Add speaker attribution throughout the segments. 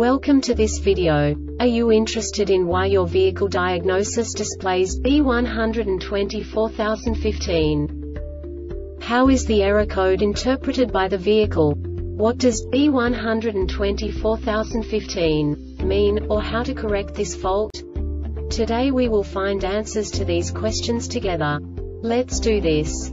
Speaker 1: Welcome to this video. Are you interested in why your vehicle diagnosis displays B124015? How is the error code interpreted by the vehicle? What does B124015 mean, or how to correct this fault? Today we will find answers to these questions together. Let's do this.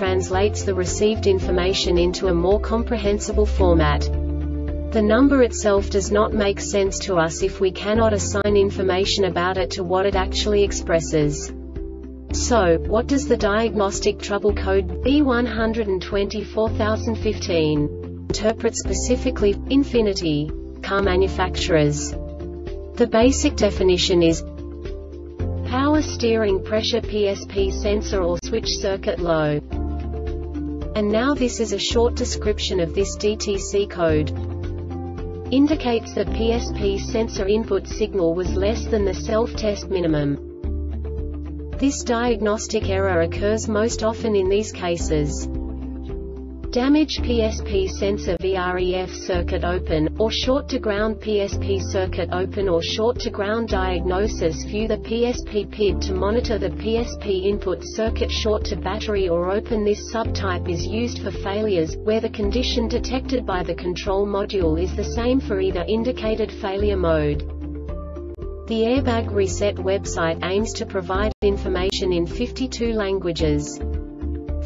Speaker 1: translates the received information into a more comprehensible format. The number itself does not make sense to us if we cannot assign information about it to what it actually expresses. So, what does the diagnostic trouble code B124015 interpret specifically, infinity, car manufacturers? The basic definition is Power steering pressure PSP sensor or switch circuit low. And now this is a short description of this DTC code. Indicates that PSP sensor input signal was less than the self-test minimum. This diagnostic error occurs most often in these cases. Damaged PSP sensor VREF circuit open, or short to ground PSP circuit open or short to ground diagnosis View the PSP PID to monitor the PSP input circuit short to battery or open This subtype is used for failures, where the condition detected by the control module is the same for either indicated failure mode. The Airbag Reset website aims to provide information in 52 languages.